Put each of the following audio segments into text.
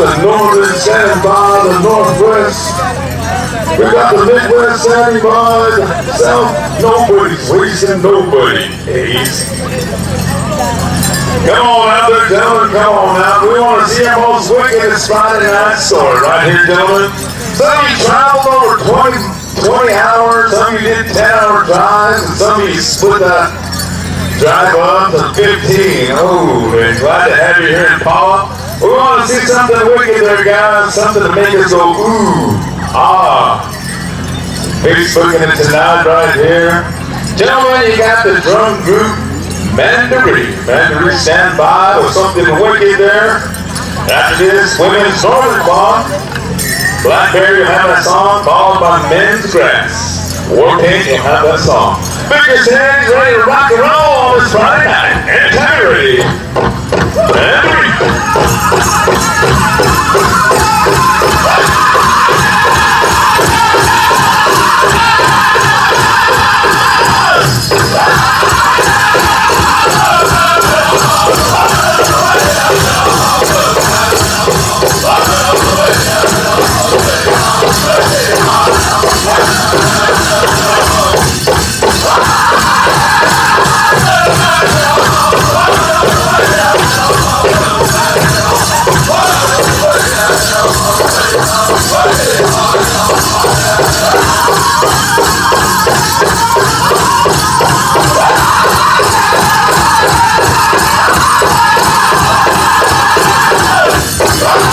the northern standing by the northwest. We got the Midwest standing by the south. Nobody's wasting nobody. Ace. Come on out there, gentlemen. Come on out. We want to see our most wickedest Friday night story right here, gentlemen. Some of you traveled over 20, 20 hours. Some of you did 10 hour drives. And some of you split that drive up to 15. Oh, man. Glad to have you here in Pala. We want to see something wicked there, guys. Something to make us go, ooh, ah. Facebooking it tonight right here. Gentlemen, you got the drum group Mandaree. Mandaree stand by with something wicked there. After this, Women's Northern Club. Blackberry will have that song followed by Men's Grass. Warpaint will have that song. Bigger Sandy's ready to rock and roll this Friday night.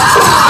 Oh,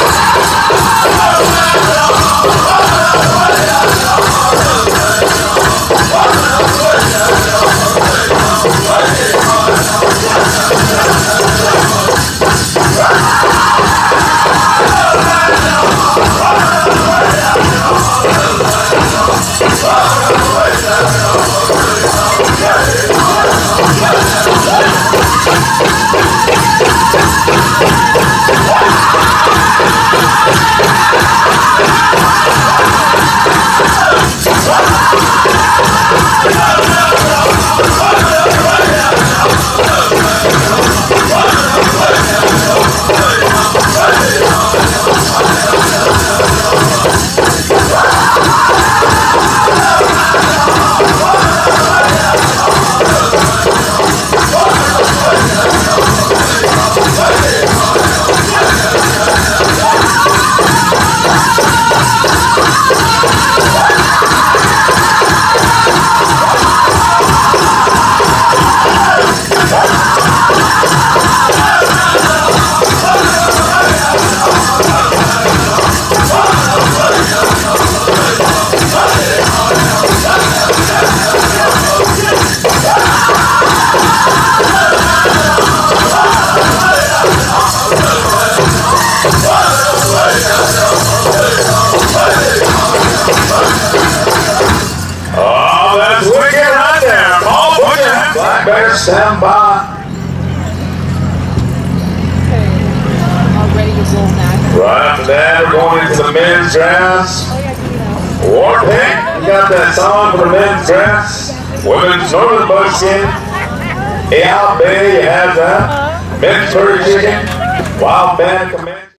Bear, stand by. Right after that, we're going into the men's grass. War Paint, you got that song for the men's grass. Women's Northern Buckskin. Al Bay, you have that. Men's Turkey Chicken. Wild Band Command.